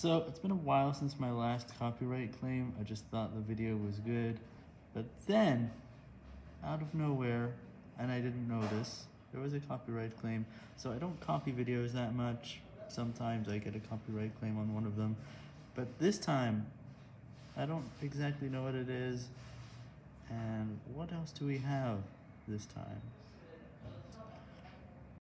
So, it's been a while since my last copyright claim, I just thought the video was good, but then, out of nowhere, and I didn't notice, there was a copyright claim, so I don't copy videos that much, sometimes I get a copyright claim on one of them, but this time, I don't exactly know what it is, and what else do we have this time?